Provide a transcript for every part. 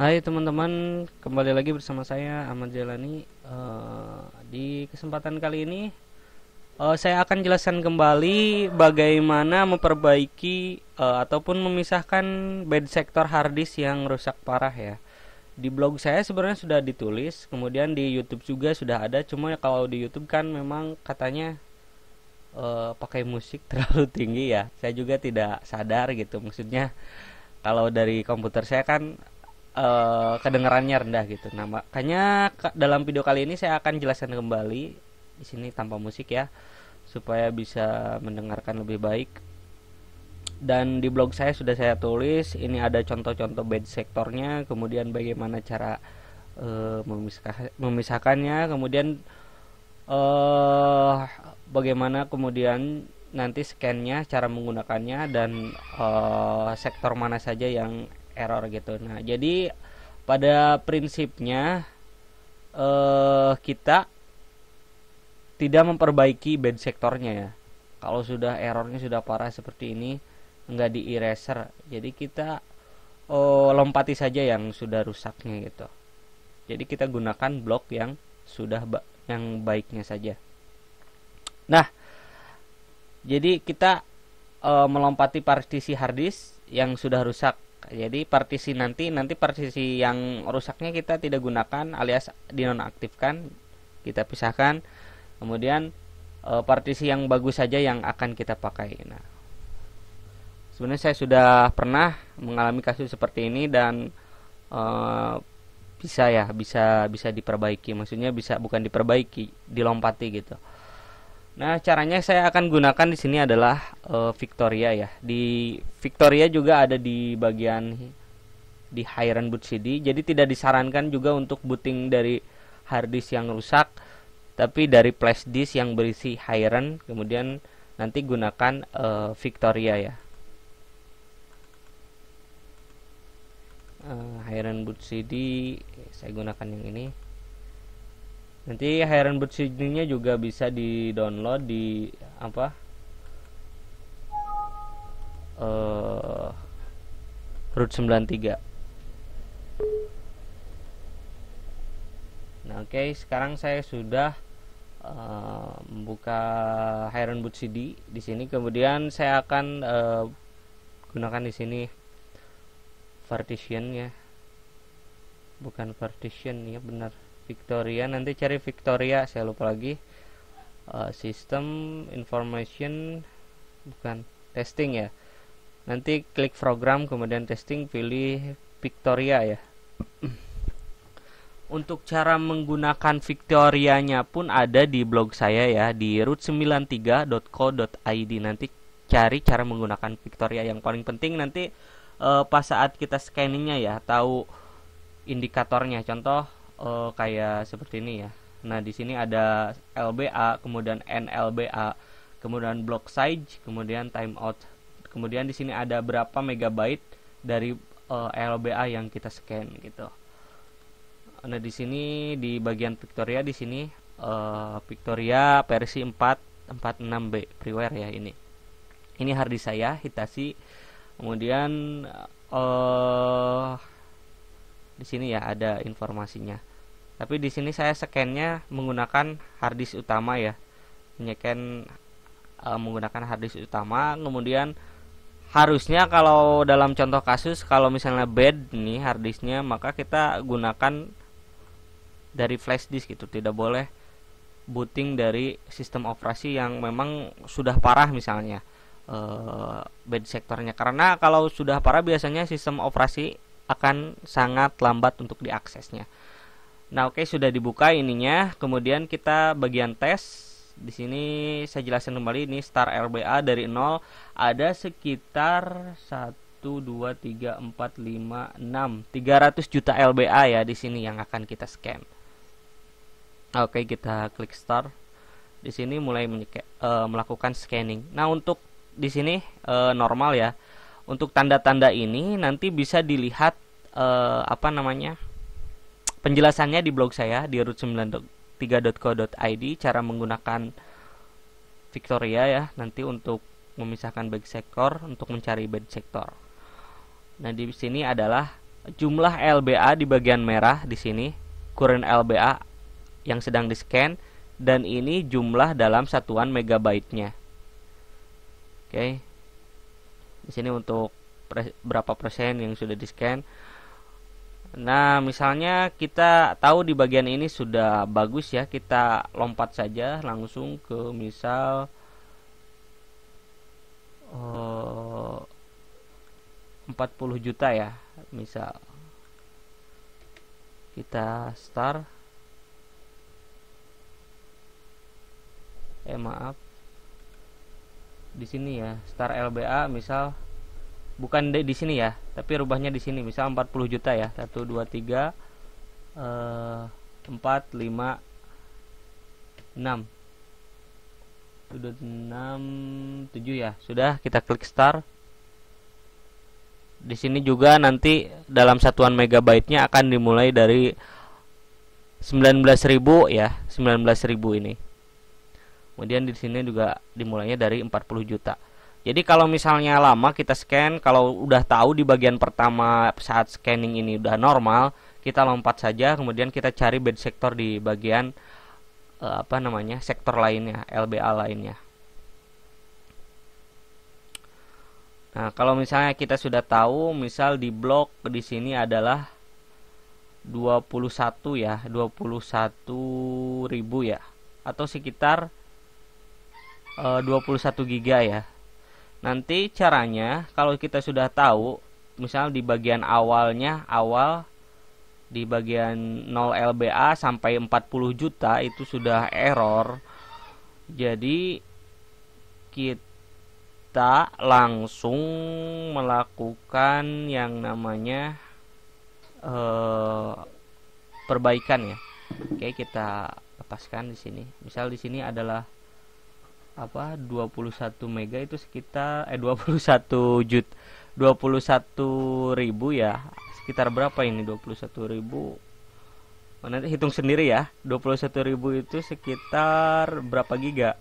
Hai teman-teman, kembali lagi bersama saya Ahmad Jalani. Uh, di kesempatan kali ini uh, saya akan jelaskan kembali bagaimana memperbaiki uh, ataupun memisahkan bed sektor hard disk yang rusak parah ya. Di blog saya sebenarnya sudah ditulis, kemudian di YouTube juga sudah ada. Cuma kalau di YouTube kan memang katanya uh, pakai musik terlalu tinggi ya. Saya juga tidak sadar gitu. Maksudnya kalau dari komputer saya kan uh, kedengarannya rendah gitu. Nah, makanya dalam video kali ini saya akan jelaskan kembali di sini tanpa musik ya supaya bisa mendengarkan lebih baik. Dan di blog saya sudah saya tulis ini ada contoh-contoh bed sektornya, kemudian bagaimana cara uh, memisah memisahkannya, kemudian uh, bagaimana kemudian nanti scannya, cara menggunakannya dan uh, sektor mana saja yang error gitu. Nah, jadi pada prinsipnya eh kita tidak memperbaiki bed sektornya ya. Kalau sudah errornya sudah parah seperti ini enggak di eraser. Jadi kita oh, lompati saja yang sudah rusaknya gitu. Jadi kita gunakan blok yang sudah ba yang baiknya saja. Nah, jadi kita e, melompati partisi harddisk yang sudah rusak jadi partisi nanti nanti partisi yang rusaknya kita tidak gunakan alias dinonaktifkan kita pisahkan. Kemudian e, partisi yang bagus saja yang akan kita pakai. Nah sebenarnya saya sudah pernah mengalami kasus seperti ini dan e, bisa ya bisa bisa diperbaiki. Maksudnya bisa bukan diperbaiki dilompati gitu Nah, caranya saya akan gunakan di sini adalah uh, Victoria ya. Di Victoria juga ada di bagian di Hiren boot CD. Jadi tidak disarankan juga untuk booting dari hard disk yang rusak, tapi dari flash disk yang berisi Hiren. Kemudian nanti gunakan uh, Victoria ya. Uh, Hiren boot CD saya gunakan yang ini nanti Heron Bird nya juga bisa di download di apa? Uh, root 93 nah oke okay, sekarang saya sudah uh, membuka Heron Boot CD di sini. Kemudian saya akan uh, gunakan di sini partition ya bukan partition ya benar Victoria. Nanti cari Victoria saya lupa lagi. Uh, sistem information bukan testing ya. Nanti klik program kemudian testing pilih Victoria ya. Untuk cara menggunakan Victorianya pun ada di blog saya ya di root93.co.id nanti cari cara menggunakan Victoria. Yang paling penting nanti uh, pas saat kita scanningnya ya tahu indikatornya. Contoh uh, kayak seperti ini ya. Nah, di sini ada LBA, kemudian NLBA, kemudian block size, kemudian timeout. Kemudian di sini ada berapa megabyte dari uh, eh, LBA yang kita scan gitu. Nah, di sini di bagian Victoria di sini uh, Victoria versi 446B freeware ya ini. Ini hard disk saya Hitachi. Kemudian uh, di sini ya ada informasinya tapi di sini saya scannya menggunakan harddisk utama ya. Menyekan e, menggunakan harddisk utama. Kemudian harusnya kalau dalam contoh kasus kalau misalnya bed nih harddisknya maka kita gunakan dari flash disk itu tidak boleh booting dari sistem operasi yang memang sudah parah misalnya e, bed sektornya. Karena kalau sudah parah biasanya sistem operasi akan sangat lambat untuk diaksesnya Nah, oke okay, sudah dibuka ininya. Kemudian kita bagian tes. Di sini saya jelaskan kembali ini start RBA dari 0 ada sekitar 1 2 3 4 5 6 300 juta LBA ya di sini yang akan kita scan. Oke, okay, kita klik start. Di sini mulai uh, melakukan scanning. Nah, untuk di sini uh, normal ya. Untuk tanda-tanda ini nanti bisa dilihat uh, apa namanya? Penjelasannya di blog saya di root93.co.id cara menggunakan Victoria ya nanti untuk memisahkan bed sektor untuk mencari bed sektor. Nah di sini adalah jumlah LBA di bagian merah di sini, current LBA yang sedang di-scan dan ini jumlah dalam satuan megabyte-nya. Oke. Di sini untuk pre berapa persen yang sudah di-scan. Nah, misalnya kita tahu di bagian ini sudah bagus ya, kita lompat saja langsung ke misal uh, eh, 40 juta ya, misal. Kita start. Eh maaf. Di sini ya, start LBA misal bukan di, di sini ya tapi rubahnya di sini. Misal 40 juta ya. 1 2 3 uh, 4 5 6 sudah 6 7 ya. Sudah kita klik start. Di sini juga nanti dalam satuan megabyte-nya akan dimulai dari 19.000 ya 19.000 ini. Kemudian di sini juga dimulainya dari 40 juta jadi kalau misalnya lama kita scan, kalau udah tahu di bagian pertama saat scanning ini udah normal, kita lompat saja, kemudian kita cari bed sektor di bagian uh, apa namanya sektor lainnya, LBA lainnya. Nah, kalau misalnya kita sudah tahu, misal di blok di sini adalah 21 ya, 21 ribu ya, atau sekitar uh, 21 giga ya Nanti caranya kalau kita sudah tahu, misal di bagian awalnya awal di bagian 0 LBA sampai 40 juta itu sudah error. Jadi kita langsung melakukan yang namanya uh, perbaikan ya. Oke, kita lepaskan di sini. Misal di sini adalah apa 21 mega itu sekitar eh 21 jut 21 ribu ya. Sekitar berapa ini 21 ribu? Nanti hitung sendiri ya. 21 ribu itu sekitar berapa giga?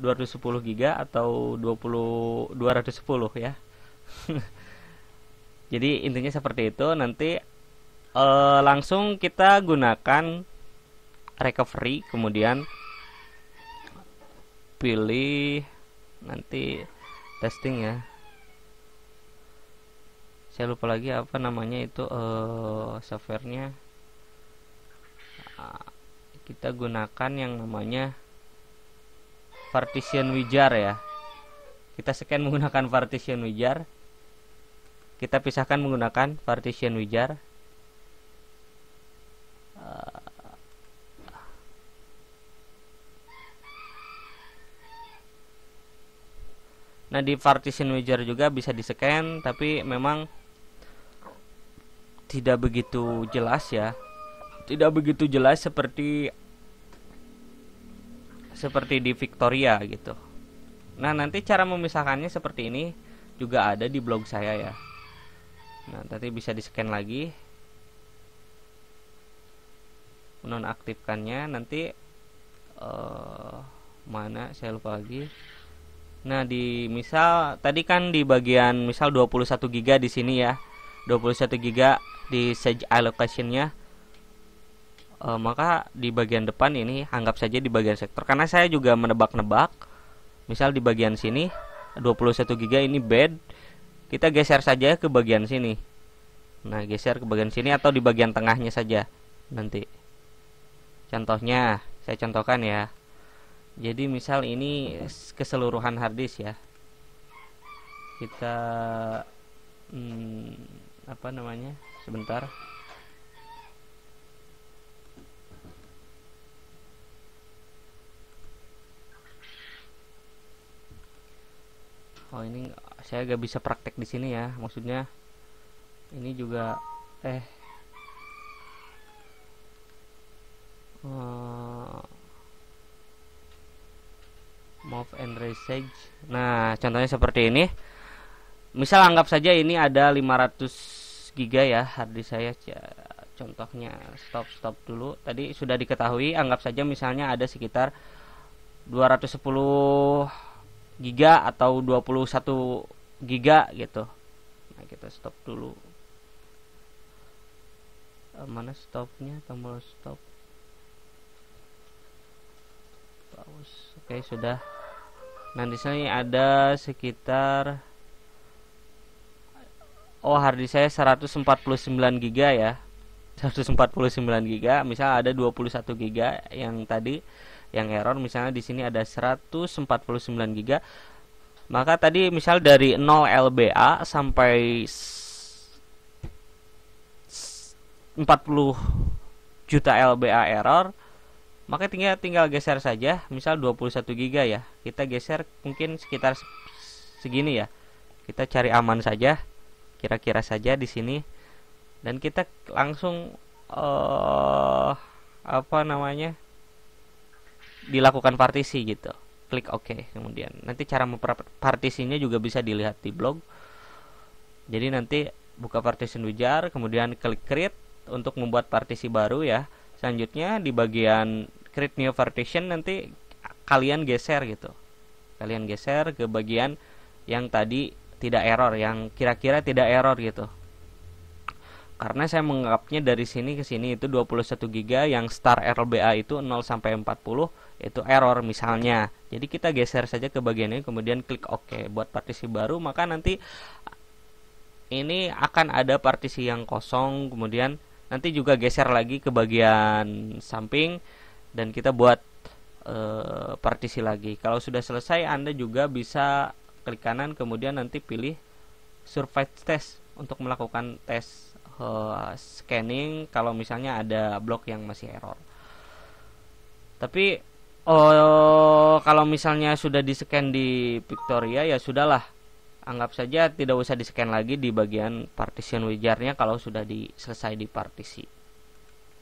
210 giga atau 20 210 ya? Jadi intinya seperti itu. Nanti eh, langsung kita gunakan recovery kemudian pilih nanti testing ya. Saya lupa lagi apa namanya itu uh, softwarenya. Uh, kita gunakan yang namanya partition wijar ya. Kita scan menggunakan partition wijar kita pisahkan menggunakan partition wijar Nah di partition widget juga bisa di scan tapi memang tidak begitu jelas ya. Tidak begitu jelas seperti seperti di Victoria gitu. Nah, nanti cara memisahkannya seperti ini juga ada di blog saya ya. Nah, nanti bisa di-scan lagi. Menonaktifkannya nanti uh, mana saya lupa lagi Nah, di misal tadi kan di bagian misal 21 giga di sini ya. 21 giga di sage allocation-nya. E, maka di bagian depan ini anggap saja di bagian sektor karena saya juga menebak-nebak. Misal di bagian sini 21 giga ini bed. Kita geser saja ke bagian sini. Nah, geser ke bagian sini atau di bagian tengahnya saja nanti. Contohnya, saya contohkan ya jadi misal ini keseluruhan harddisk ya. Kita hmm, apa namanya? Sebentar. Oh ini saya gak bisa praktek di sini ya. Maksudnya ini juga eh. Uh, move and nah contohnya seperti ini. Misal anggap saja ini ada 500 giga ya harddisk saya. Contohnya stop stop dulu. Tadi sudah diketahui anggap saja misalnya ada sekitar 210 giga atau 21 giga gitu. Nah kita stop dulu. Uh, mana stopnya? Tombol stop. Pause. Oke okay, sudah nah di sini ada sekitar oh hard disk saya 149 GB ya. 149 GB misal ada 21 GB yang tadi yang error misalnya di sini ada 149 GB maka tadi misal dari 0 LBA sampai 40 juta LBA error maka tinggal tinggal geser saja misal 21 GB ya. Kita geser mungkin sekitar segini ya. Kita cari aman saja kira-kira saja di sini. Dan kita langsung uh, apa namanya dilakukan partisi gitu. Klik OK kemudian. Nanti cara mempartisinya juga bisa dilihat di blog. Jadi nanti buka partition wizard kemudian klik create untuk membuat partisi baru ya. Selanjutnya di bagian create new partition nanti kalian geser gitu. Kalian geser ke bagian yang tadi tidak error yang kira-kira tidak error gitu. Karena saya menganggapnya dari sini ke sini itu 21 GB yang star RLBA itu 0 sampai 40 itu error misalnya. Jadi kita geser saja ke bagian ini kemudian klik OK buat partisi baru maka nanti ini akan ada partisi yang kosong kemudian nanti juga geser lagi ke bagian samping dan kita buat e, partisi lagi. Kalau sudah selesai Anda juga bisa klik kanan kemudian nanti pilih survive test untuk melakukan tes uh, scanning kalau misalnya ada blok yang masih error. Tapi oh kalau misalnya sudah di scan di Victoria ya sudahlah. Anggap saja tidak usah di scan lagi di bagian partition wizardnya kalau sudah di selesai di partisi.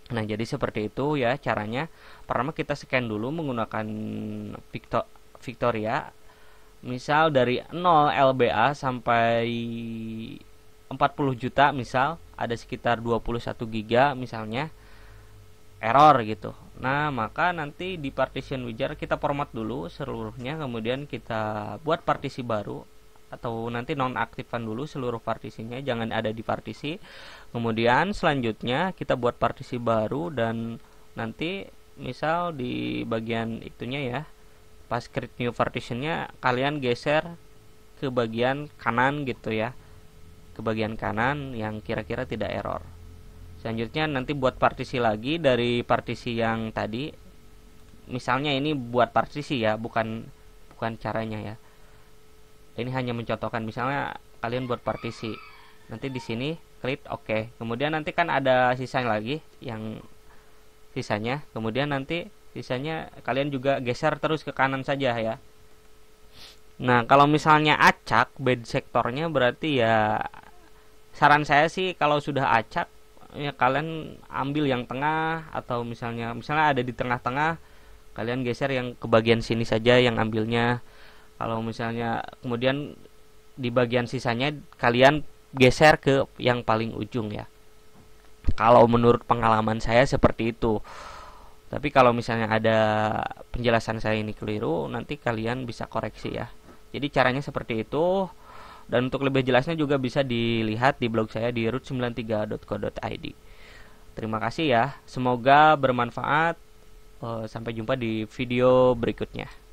Nah, jadi seperti itu ya caranya. Pertama kita scan dulu menggunakan Victor Victoria. Misal dari 0 LBA sampai 40 juta misal ada sekitar 21 giga misalnya error gitu. Nah maka nanti di partition wizard kita format dulu seluruhnya kemudian kita buat partisi baru atau nanti nonaktifkan dulu seluruh partisinya jangan ada di partisi. Kemudian selanjutnya kita buat partisi baru dan nanti misal di bagian itunya ya pas create new partitionnya kalian geser ke bagian kanan gitu ya. Ke bagian kanan yang kira-kira tidak error. Selanjutnya nanti buat partisi lagi dari partisi yang tadi. Misalnya ini buat partisi ya bukan bukan caranya ya ini hanya mencontohkan misalnya kalian buat partisi nanti di sini klik oke. Okay. kemudian nanti kan ada sisanya lagi yang sisanya. Kemudian nanti sisanya kalian juga geser terus ke kanan saja ya. Nah kalau misalnya acak bed sektornya berarti ya saran saya sih kalau sudah acak ya kalian ambil yang tengah atau misalnya misalnya ada di tengah-tengah kalian geser yang ke bagian sini saja yang ambilnya kalau misalnya kemudian di bagian sisanya kalian geser ke yang paling ujung ya kalau menurut pengalaman saya seperti itu tapi kalau misalnya ada penjelasan saya ini keliru nanti kalian bisa koreksi ya jadi caranya seperti itu dan untuk lebih jelasnya juga bisa dilihat di blog saya di root93.co.id. Terima kasih ya. Semoga bermanfaat. Eh, sampai jumpa di video berikutnya.